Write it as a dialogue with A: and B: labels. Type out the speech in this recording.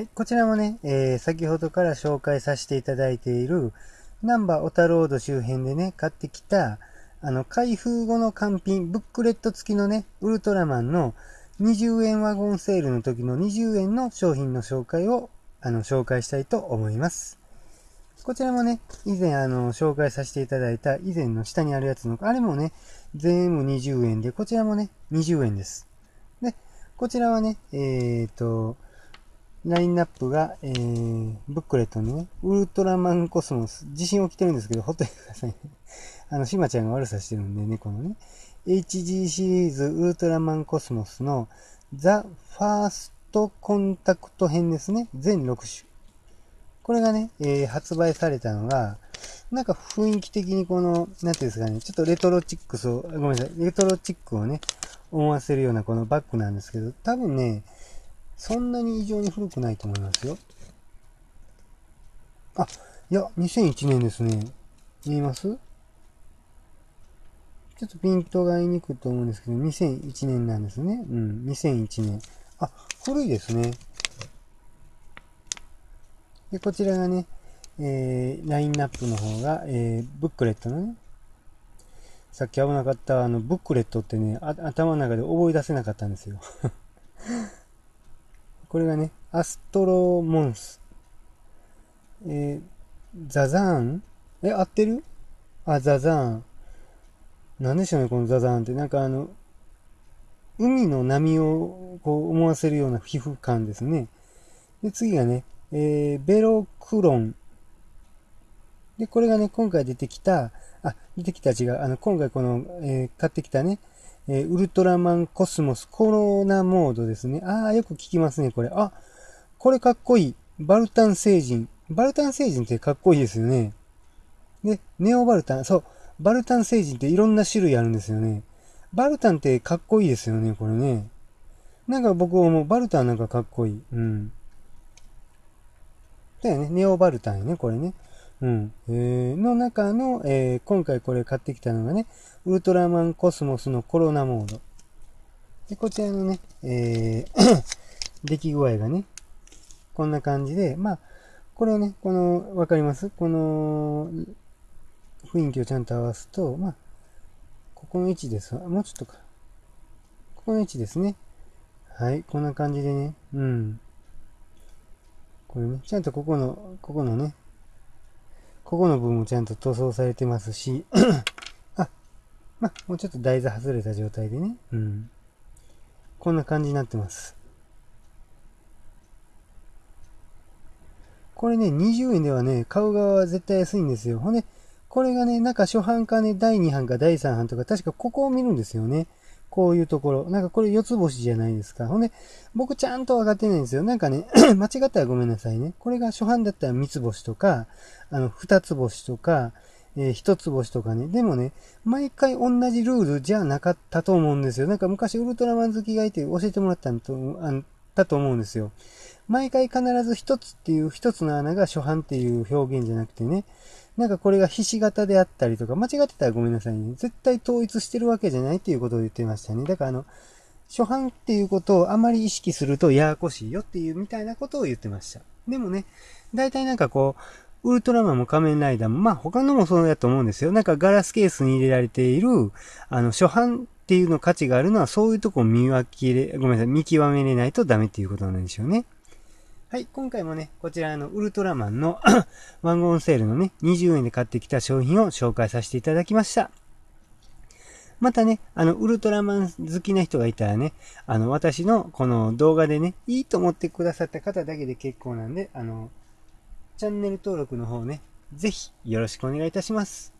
A: はい、こちらもね、えー、先ほどから紹介させていただいている、ナンバーオタロード周辺でね、買ってきた、あの、開封後の完品、ブックレット付きのね、ウルトラマンの20円ワゴンセールの時の20円の商品の紹介を、あの、紹介したいと思います。こちらもね、以前あの、紹介させていただいた以前の下にあるやつの、あれもね、全部20円で、こちらもね、20円です。で、こちらはね、えっ、ー、と、ラインナップが、えー、ブックレットのね、ウルトラマンコスモス。地震起きてるんですけど、ほっといてくださいね。あの、しまちゃんが悪さしてるんでね、このね。HG シリーズウルトラマンコスモスのザ・ファーストコンタクト編ですね。全6種。これがね、えー、発売されたのが、なんか雰囲気的にこの、なんていうんですかね、ちょっとレトロチックスを、ごめんなさい、レトロチックをね、思わせるようなこのバッグなんですけど、多分ね、そんなに異常に古くないと思いますよ。あ、いや、2001年ですね。見えます？ちょっとピントが言いにくいと思うんですけど、2001年なんですね。うん、2001年。あ、古いですね。で、こちらがね、えー、ラインナップの方が、えー、ブックレットのね、さっき危なかったあの、ブックレットってね、頭の中で覚え出せなかったんですよ。これがね、アストロモンス。えー、ザザーン？え、合ってる？あ、ザザーン。なんでしょうね、このザザーンって。なんかあの、海の波をこう思わせるような皮膚感ですね。で、次がね、えー、ベロクロン。で、これがね、今回出てきた、あ、出てきた違う。あの、今回この、えー、買ってきたね、えー、ウルトラマンコスモスコロナモードですね。ああ、よく聞きますね、これ。あ、これかっこいい。バルタン星人。バルタン星人ってかっこいいですよね。で、ネオバルタン。そう。バルタン星人っていろんな種類あるんですよね。バルタンってかっこいいですよね、これね。なんか僕はもうバルタンなんかかっこいい。うん。だよね。ネオバルタンやね、これね。うん。えー、の中の、えー、今回これ買ってきたのがね、ウルトラマンコスモスのコロナモード。で、こちらのね、えー 出来具合がね、こんな感じで、まあ、これをね、この、わかります？この、雰囲気をちゃんと合わすと、まあ、ここの位置ですわ。もうちょっとか。ここの位置ですね。はい、こんな感じでね。うん。これね、ちゃんとここの、ここのね、ここの部分もちゃんと塗装されてますし、あ、ま、もうちょっと台座外れた状態でね。うん。こんな感じになってます。これね、20円ではね、買う側は絶対安いんですよ。ほんで、これがね、なんか初版かね、第2版か第3版とか、確かここを見るんですよね。こういうところ。なんかこれ四つ星じゃないですか。ほんで、僕ちゃんと分かってないんですよ。なんかね、間違ったらごめんなさいね。これが初版だったら三つ星とか、あの、二つ星とか、えー、一つ星とかね。でもね、毎回同じルールじゃなかったと思うんですよ。なんか昔ウルトラマン好きがいて教えてもらったんと、あのたと思うんですよ。毎回必ず一つっていう一つの穴が初版っていう表現じゃなくてね、なんかこれがひし形であったりとか、間違ってたらごめんなさいね。絶対統一してるわけじゃないっていうことを言ってましたね。だからあの、初版っていうことをあまり意識するとややこしいよっていうみたいなことを言ってました。でもね、大体なんかこう、ウルトラマンも仮面ライダーも、まあ他のもそうだと思うんですよ。なんかガラスケースに入れられている、あの、初版っていうの価値があるのはそういうとこを見分けれ、ごめんなさい、見極めれないとダメっていうことなんでしょうね。はい、今回もね、こちらのウルトラマンの ワンゴンセールのね、20円で買ってきた商品を紹介させていただきました。またね、あの、ウルトラマン好きな人がいたらね、あの、私のこの動画でね、いいと思ってくださった方だけで結構なんで、あの、チャンネル登録の方ね、ぜひよろしくお願いいたします。